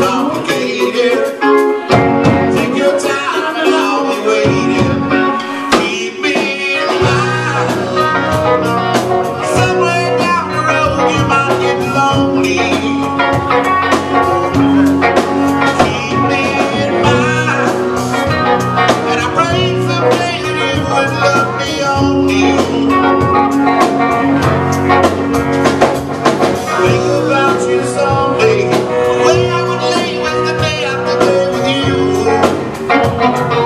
down. In mind